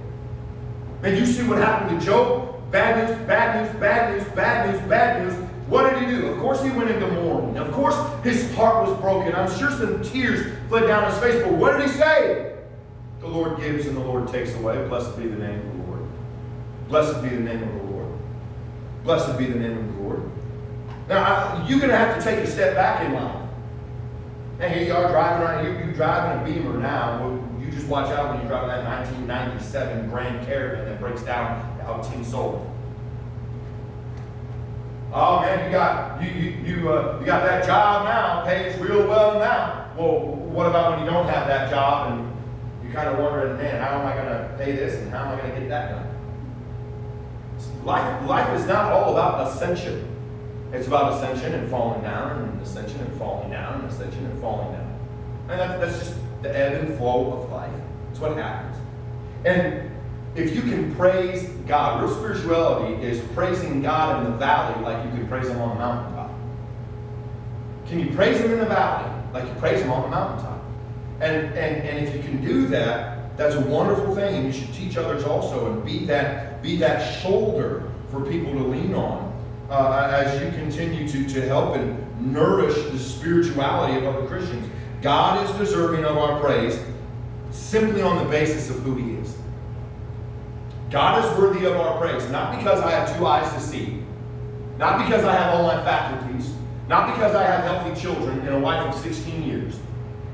And you see what happened to Job? Bad news, bad news, bad news, bad news, bad news. What did he do? Of course he went into mourning. Of course his heart was broken. I'm sure some tears fled down his face. But what did he say? The Lord gives and the Lord takes away. Blessed be the name of the Lord. Blessed be the name of the Lord. Blessed be the name of the Lord. Now, I, you're going to have to take a step back in life. And here you are driving around, you, you're driving a Beamer now. You just watch out when you're driving that 1997 Grand Caravan that breaks down out 10 sold. Oh man, you got you you you, uh, you got that job now, pays real well now. Well, what about when you don't have that job and you're kind of wondering, man, how am I going to pay this and how am I going to get that done? Life life is not all about ascension. It's about ascension and falling down, and ascension and falling down, and ascension and falling down. And that, that's just the ebb and flow of life. It's what happens. And if you can praise God, real spirituality is praising God in the valley like you can praise Him on the mountaintop. Can you praise Him in the valley like you praise Him on the mountaintop? And, and, and if you can do that, that's a wonderful thing, and you should teach others also and be that, be that shoulder for people to lean on uh, as you continue to, to help and nourish the spirituality of other Christians. God is deserving of our praise simply on the basis of who He is. God is worthy of our praise, not because I have two eyes to see, not because I have all my faculties, not because I have healthy children and a wife of 16 years,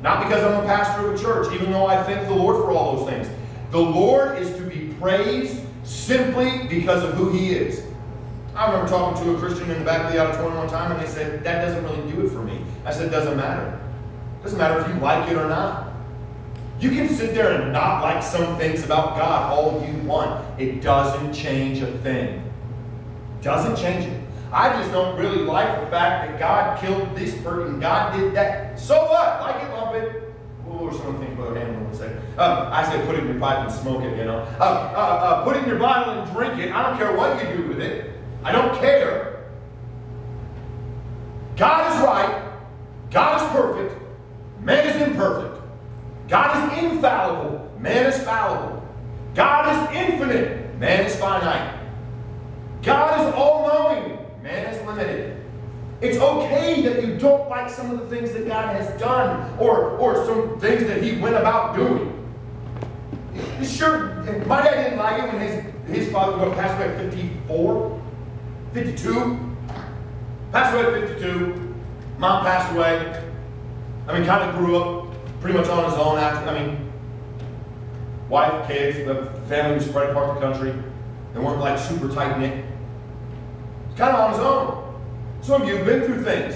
not because I'm a pastor of a church, even though I thank the Lord for all those things. The Lord is to be praised simply because of who He is. I remember talking to a Christian in the back of the auditorium one time, and they said, That doesn't really do it for me. I said, It Doesn't matter. Doesn't matter if you like it or not. You can sit there and not like some things about God all you want. It doesn't change a thing. Doesn't change it. I just don't really like the fact that God killed this person, God did that. So what? Like it, lump it. What were some the things Brother Hamlin would say? Um, I say put it in your pipe and smoke it, you know. Uh, uh, uh, put it in your bottle and drink it. I don't care what you do with it. I don't care. God is right. God is perfect. Man is imperfect. God is infallible. Man is fallible. God is infinite. Man is finite. God is all knowing. Man is limited. It's okay that you don't like some of the things that God has done or, or some things that He went about doing. Sure, my dad didn't like it when his, his father what, passed away at 54, 52. Passed away at 52. Mom passed away. I mean, kind of grew up pretty much on his own after, I mean, wife, kids, the family was spread apart the country. They weren't like super tight knit. Kind of on his own. Some of you have been through things.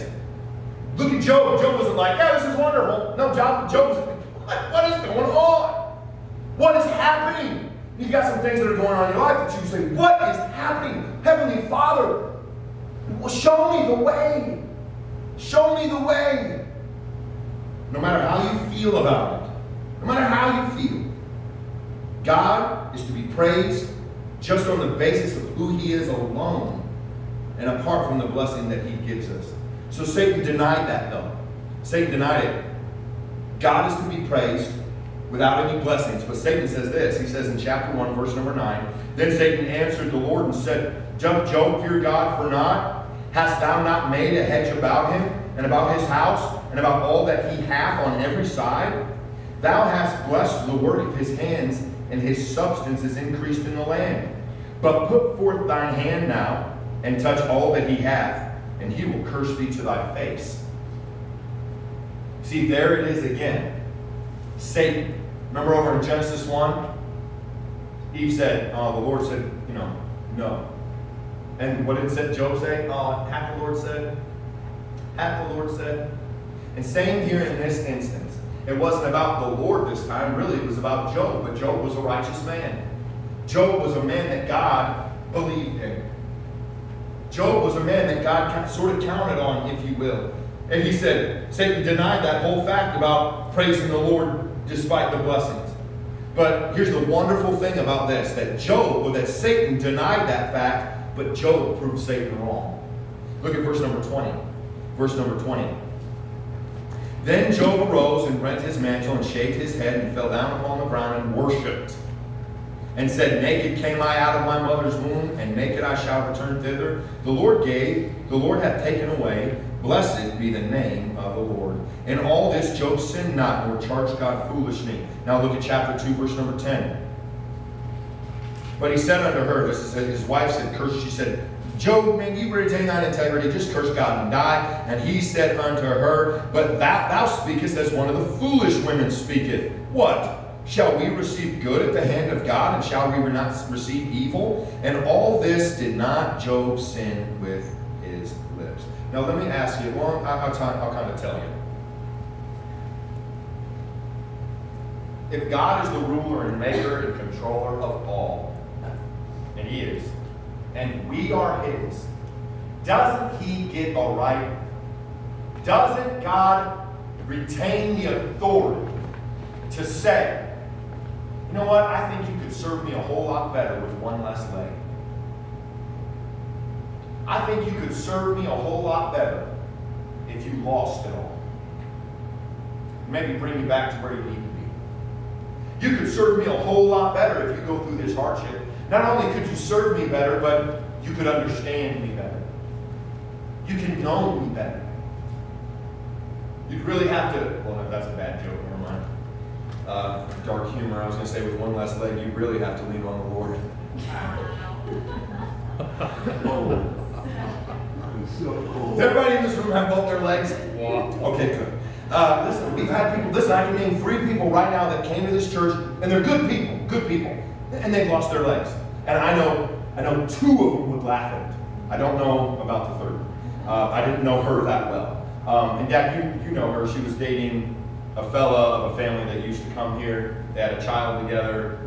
Look at Job. Job wasn't like, yeah, this is wonderful. No, Job, was, what, what is going on? What is happening? You've got some things that are going on in your life that you say, what is happening? Heavenly Father, show me the way. Show me the way. No matter how you feel about it, no matter how you feel, God is to be praised just on the basis of who He is alone and apart from the blessing that He gives us. So Satan denied that, though. Satan denied it. God is to be praised without any blessings. But Satan says this. He says in chapter 1, verse number 9, Then Satan answered the Lord and said, "Jump, Job, fear God for naught? Hast thou not made a hedge about him, and about his house, and about all that he hath on every side? Thou hast blessed the work of his hands, and his substance is increased in the land. But put forth thine hand now, and touch all that he hath, and he will curse thee to thy face. See, there it is again. Satan. Remember over in Genesis 1? Eve said, uh, the Lord said, you know, no. And what did Job say? Uh, half the Lord said, half the Lord said. And same here in this instance. It wasn't about the Lord this time, really, it was about Job, but Job was a righteous man. Job was a man that God believed in. Job was a man that God sort of counted on, if you will. And he said, Satan denied that whole fact about praising the Lord despite the blessings. But here's the wonderful thing about this that Job, or that Satan denied that fact, but Job proved Satan wrong. Look at verse number 20. Verse number 20. Then Job arose and rent his mantle and shaved his head and fell down upon the ground and worshipped. And said, Naked came I out of my mother's womb, and naked I shall return thither. The Lord gave, the Lord hath taken away. Blessed be the name of the Lord. In all this Job sinned not, nor charged God foolishly. Now look at chapter 2, verse number 10. But he said unto her, this is his wife said, Curse, she said, Job, man, you retain thine integrity, just curse God and die. And he said unto her, But that thou speakest as one of the foolish women speaketh. What? Shall we receive good at the hand of God, and shall we not receive evil? And all this did not Job sin with his lips. Now let me ask you, well, I'll, I'll kind of tell you. If God is the ruler and maker and controller of all, and he is, and we are his, doesn't he get a right? Doesn't God retain the authority to say, You know what? I think you could serve me a whole lot better with one less leg. I think you could serve me a whole lot better if you lost it all. Maybe bring you back to where you need to be. You could serve me a whole lot better if you go through this hardship. Not only could you serve me better, but you could understand me better. You can know me better. You'd really have to, well, no, that's a bad joke, never mind. Uh, dark humor, I was going to say with one less leg, you really have to lean on the Lord. So cool. Does everybody in this room have both their legs? Okay, good. Uh, listen, we've had people, listen, I can name three people right now that came to this church, and they're good people, good people, and they've lost their legs. And I know, I know two of them would laugh at it. I don't know about the third. Uh, I didn't know her that well. Um, and Dad, you, you know her. She was dating a fella of a family that used to come here. They had a child together.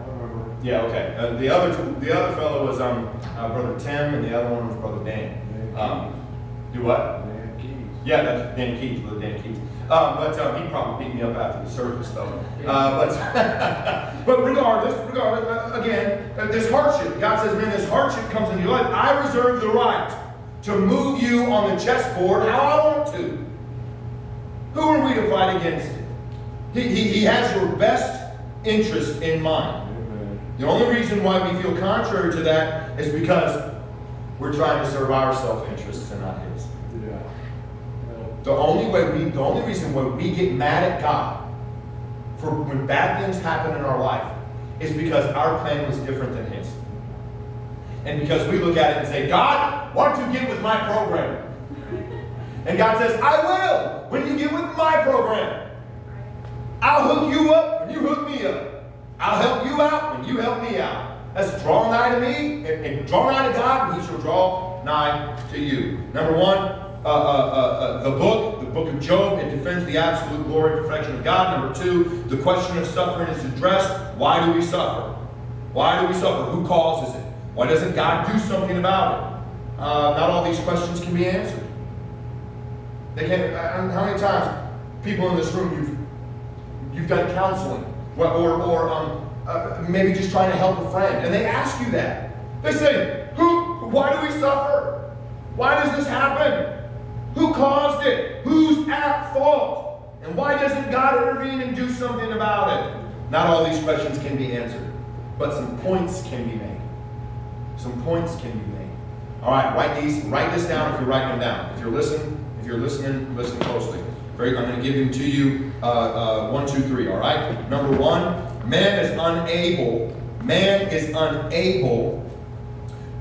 Yeah, okay. Uh, the other two, the other fellow was um, uh, brother Tim, and the other one was brother Dan. Um, do what? Dan Keys. Yeah, that's Dan Keys, brother Dan Keys. Um, but um, he probably beat me up after the service, though. Uh, but but regardless, regardless, uh, again, uh, this hardship. God says, man, this hardship comes into your life. I reserve the right to move you on the chessboard how I want to. Who are we to fight against? He, he, he has your best interest in mind. The only reason why we feel contrary to that is because we're trying to serve our self-interests and not His. Yeah. The only way we, the only reason why we get mad at God for when bad things happen in our life is because our plan was different than His. And because we look at it and say, God, why don't you get with my program? And God says, I will when you get with my program. I'll hook you up when you hook me up. I'll help you out when you help me out. That's draw nigh to me and, and draw nigh to God, and He shall draw nigh to you. Number one, uh, uh, uh, uh, the book, the book of Job, it defends the absolute glory and perfection of God. Number two, the question of suffering is addressed. Why do we suffer? Why do we suffer? Who causes it? Why doesn't God do something about it? Uh, not all these questions can be answered. They can. uh, How many times people in this room you've you've done counseling, or or um, uh, maybe just trying to help a friend, and they ask you that. They say, "Who? Why do we suffer? Why does this happen? Who caused it? Who's at fault? And why doesn't God intervene and do something about it?" Not all these questions can be answered, but some points can be made. Some points can be made. All right, write these. Write this down if you're writing them down. If you're listening, if you're listening, listen closely. Very, I'm going to give them to you. Uh, uh, one, two, three. All right. Number one, man is unable. Man is unable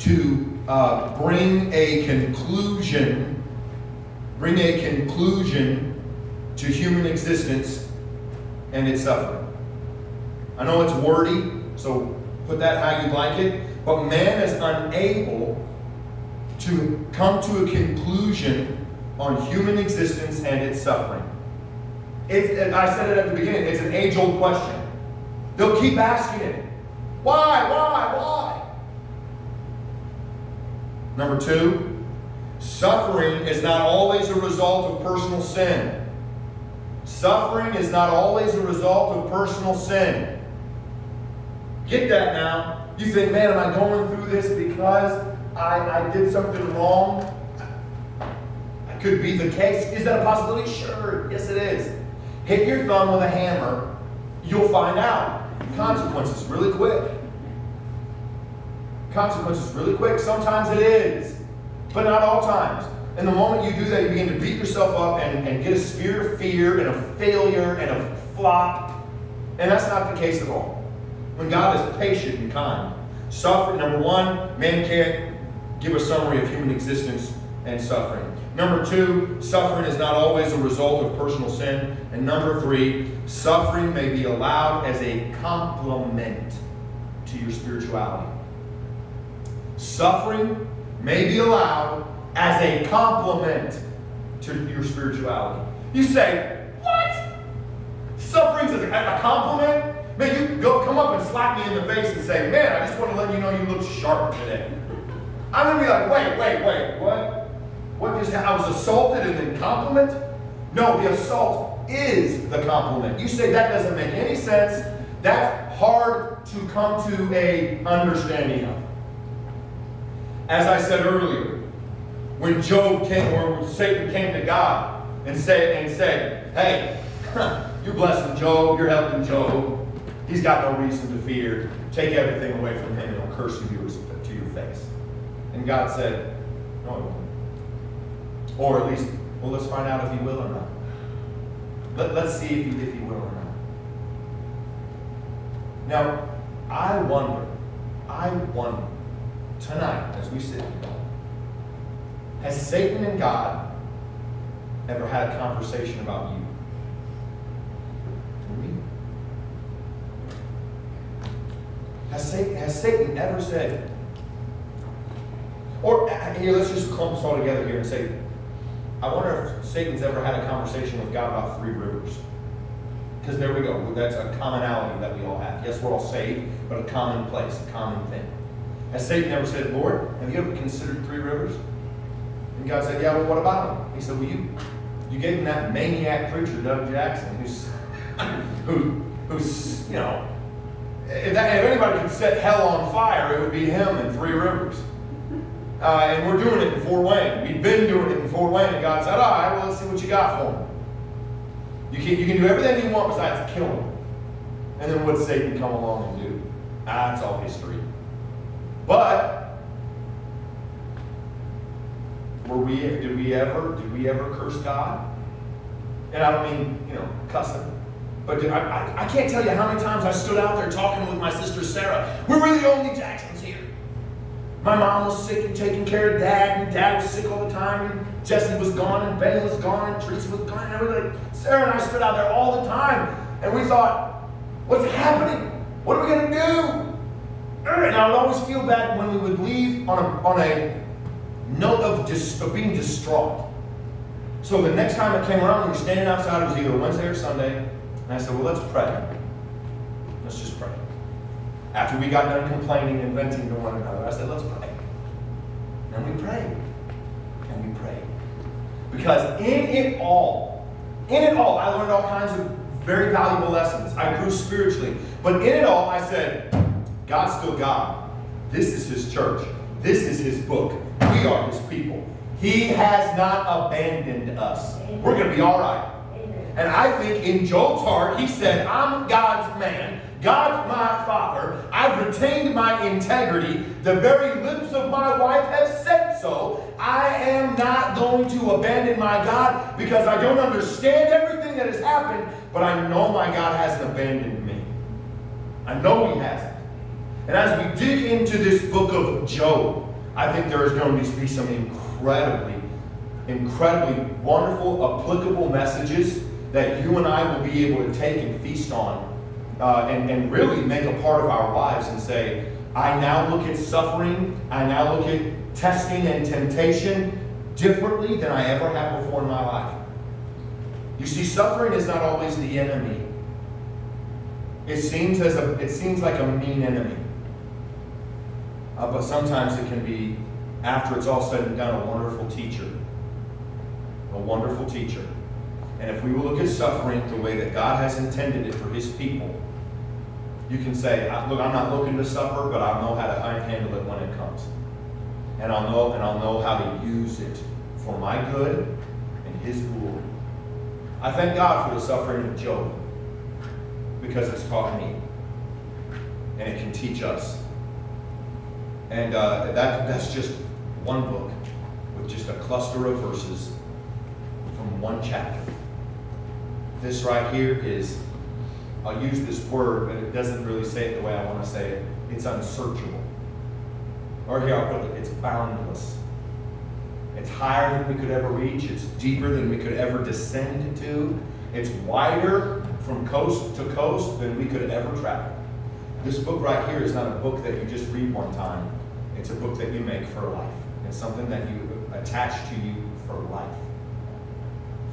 to uh, bring a conclusion. Bring a conclusion to human existence and its suffering. I know it's wordy, so put that how you like it. But man is unable to come to a conclusion on human existence and its suffering. It's, I said it at the beginning, it's an age old question. They'll keep asking it. Why, why, why? Number two, suffering is not always a result of personal sin. Suffering is not always a result of personal sin. Get that now. You think, man, am I going through this because I, I did something wrong? That could be the case. Is that a possibility? Sure. Yes, it is. Hit your thumb with a hammer, you'll find out. Consequences really quick. Consequences really quick. Sometimes it is, but not all times. And the moment you do that, you begin to beat yourself up and, and get a spirit of fear and a failure and a flop. And that's not the case at all. When God is patient and kind. Suffering, number one, man can't give a summary of human existence and suffering. Number two, suffering is not always a result of personal sin. And number three, suffering may be allowed as a complement to your spirituality. Suffering may be allowed as a complement to your spirituality. You say, what? Suffering's a, a compliment? Man, you go come up and slap me in the face and say, man, I just want to let you know you look sharp today. I'm gonna be like, wait, wait, wait, what? What just happened? I was assaulted and then compliment? No, the assault is the compliment. You say that doesn't make any sense. That's hard to come to a understanding of. As I said earlier, when Job came, or when Satan came to God and said, and said, hey, you're blessing Job, you're helping Job. He's got no reason to fear. Take everything away from him and he'll curse you to your- face. And God said, no, he won't. Or at least, well, let's find out if he will or not. Let, let's see if he, if he will or not. Now, I wonder, I wonder, tonight, as we sit here, has Satan and God ever had a conversation about you? Has Satan, has Satan ever said, or uh, here, let's just clump us all together here and say, I wonder if Satan's ever had a conversation with God about three rivers. Because there we go. That's a commonality that we all have. Yes, we're all saved, but a common place, a common thing. Has Satan ever said, Lord, have you ever considered three rivers? And God said, Yeah, well, what about them? He said, Well, you, you gave him that maniac preacher, Doug Jackson, who's, who, who's, you know, if, that, if anybody could set hell on fire, it would be him and three rivers. Uh, and we're doing it in Fort Wayne. We've been doing it in Fort Wayne, and God said, All right, well, let's see what you got for me. You can, you can do everything you want besides kill him. And then what Satan come along and do? It's all history. But were we did we ever did we ever curse God? And I don't mean, you know, cuss him. But I, I, I can't tell you how many times I stood out there talking with my sister Sarah. We were the only Jacksons here. My mom was sick and taking care of dad, and dad was sick all the time, and Jesse was gone, and Ben was gone, and Teresa was gone, and everybody. Sarah and I stood out there all the time, and we thought, what's happening? What are we going to do? And I would always feel bad when we would leave on a, on a note of, dis, of being distraught. So the next time it came around, we were standing outside, it was either Wednesday or Sunday, and I said, well, let's pray. Let's just pray. After we got done complaining and venting to one another, I said, let's pray. And we prayed. And we prayed. Because in it all, in it all, I learned all kinds of very valuable lessons. I grew spiritually. But in it all, I said, God's still God. This is His church. This is His book. We are His people. He has not abandoned us. We're going to be all right. And I think in Job's heart, he said, I'm God's man. God's my father. I've retained my integrity. The very lips of my wife have said so. I am not going to abandon my God because I don't understand everything that has happened, but I know my God hasn't abandoned me. I know he hasn't. And as we dig into this book of Job, I think there is going to be some incredibly, incredibly wonderful, applicable messages that you and I will be able to take and feast on uh, and, and really make a part of our lives and say, I now look at suffering, I now look at testing and temptation differently than I ever have before in my life. You see, suffering is not always the enemy. It seems as a it seems like a mean enemy. Uh, but sometimes it can be, after it's all said and done, a wonderful teacher. A wonderful teacher. And if we will look at suffering the way that God has intended it for his people, you can say, look, I'm not looking to suffer, but I'll know how to handle it when it comes. And I'll know, and I'll know how to use it for my good and his glory. I thank God for the suffering of Job because it's taught me and it can teach us. And uh, that, that's just one book with just a cluster of verses from one chapter. This right here is, I'll use this word, but it doesn't really say it the way I want to say it. It's unsearchable. Or here I'll put it, it's boundless. It's higher than we could ever reach. It's deeper than we could ever descend to. It's wider from coast to coast than we could ever travel. This book right here is not a book that you just read one time. It's a book that you make for life. It's something that you attach to you for life.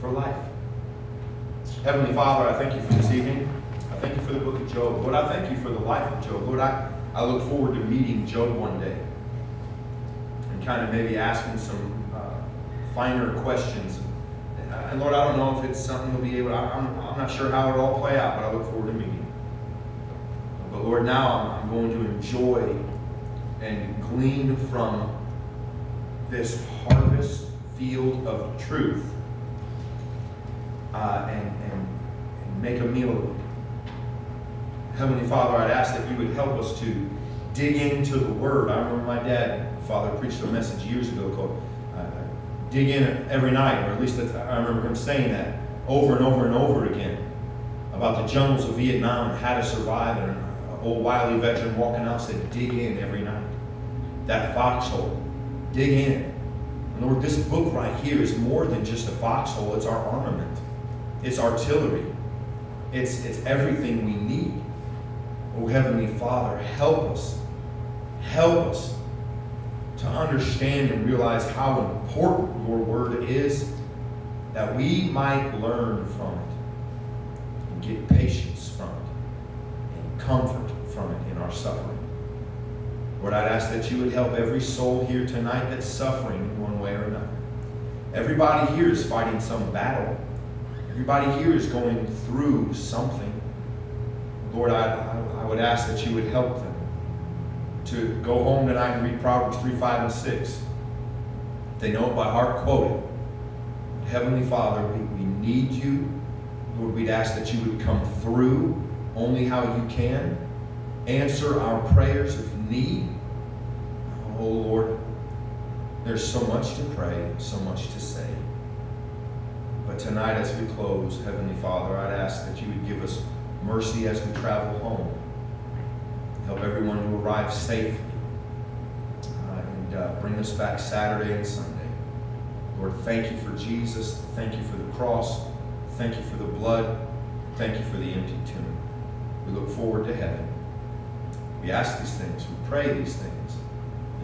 For life. Heavenly Father, I thank you for this evening. I thank you for the book of Job. Lord, I thank you for the life of Job. Lord, I, I look forward to meeting Job one day and kind of maybe asking some uh, finer questions. And, uh, and Lord, I don't know if it's something we'll be able, I, I'm, I'm not sure how it'll all play out, but I look forward to meeting. But Lord, now I'm going to enjoy and glean from this harvest field of truth uh, and, and, and make a meal of it. Heavenly Father, I'd ask that you would help us to dig into the Word. I remember my dad, Father, preached a message years ago called uh, Dig In Every Night, or at least I remember him saying that over and over and over again about the jungles of Vietnam and how to survive. And an old wily veteran walking out said, Dig in every night. That foxhole, dig in. Lord, this book right here is more than just a foxhole, it's our armament, it's artillery, it's, it's everything we need. Oh, Heavenly Father, help us. Help us to understand and realize how important your word is, that we might learn from it and get patience from it and comfort from it in our suffering. Lord, I'd ask that you would help every soul here tonight that's suffering in one way or another. Everybody here is fighting some battle. Everybody here is going through something. Lord, I, I, would ask that you would help them to go home tonight and read Proverbs 3, 5, and 6. They know it by heart, quote it. Heavenly Father, we, we need you. Lord, we'd ask that you would come through only how you can. Answer our prayers of need. Oh, Lord, there's so much to pray, so much to say. But tonight, as we close, Heavenly Father, I'd ask that you would give us mercy as we travel home. Help everyone who arrives safely uh, and uh, bring us back Saturday and Sunday. Lord, thank you for Jesus. Thank you for the cross. Thank you for the blood. Thank you for the empty tomb. We look forward to heaven. We ask these things. We pray these things.